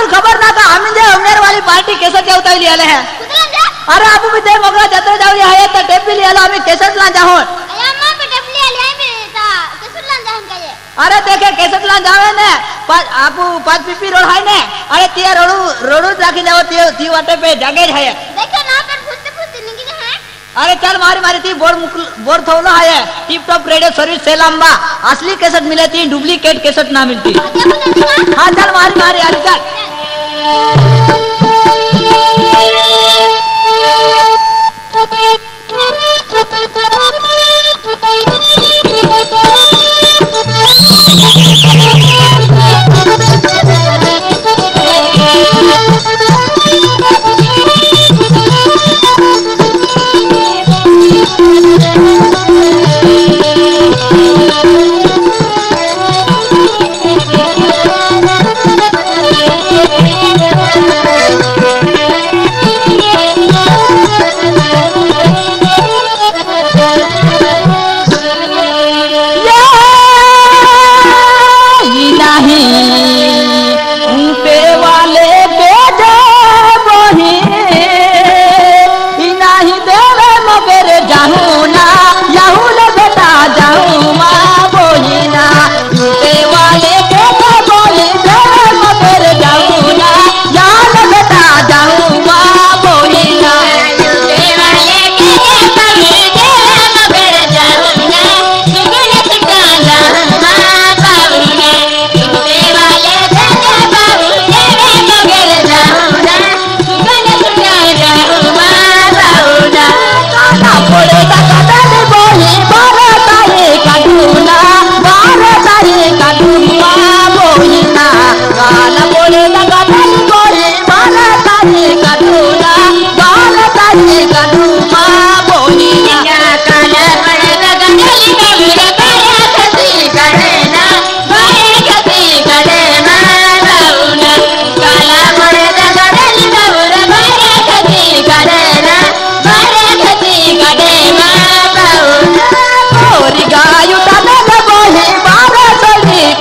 तुम खबर ना था हम जो जे वाली पार्टी केसर जेवता लिया है। अरे आप भी देव मगर जत्र जाओ मगरा जत्रे तो टेप भी लिया लो लिहिले आम्ही केसरला जाओ अरे देखे केसरला जावे ने। आप पाच पीपी रोड है ने। अरे ते रोड रोड राखी जाओ ते ती वाटे पे जागे है। अरे चल मारी मारी थी बोर मुकल बोर्ड थोलो है। टिप टॉप रेडियो सर्विस से लंबा। असली कैसेट मिले ती डुप्लीकेट कैसेट ना मिलती। हाँ चल मारी मारी अरे चल। Música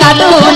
Pato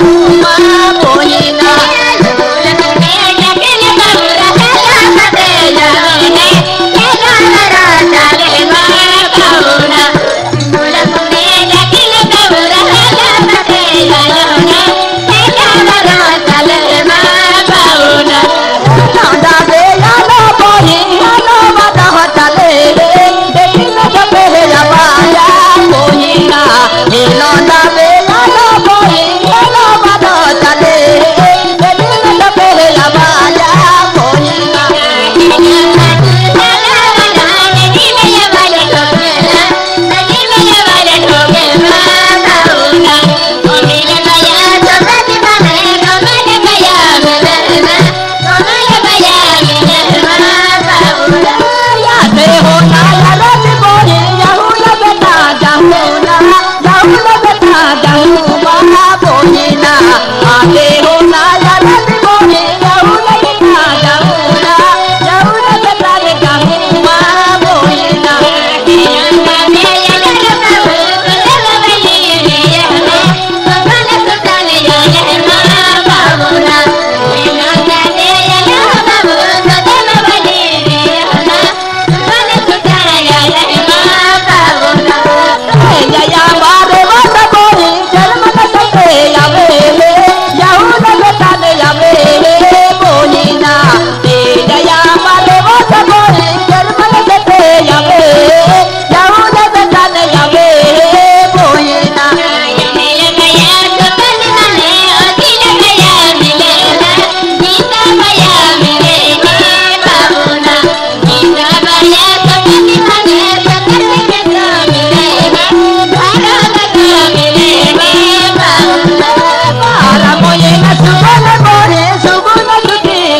Uma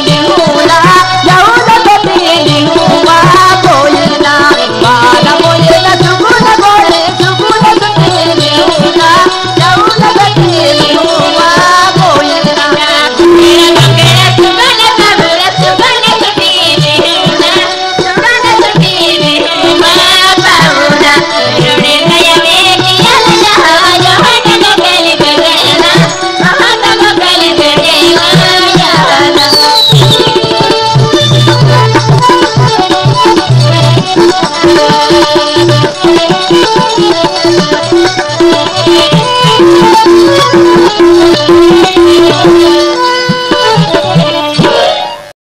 in 老